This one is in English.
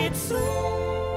it soon.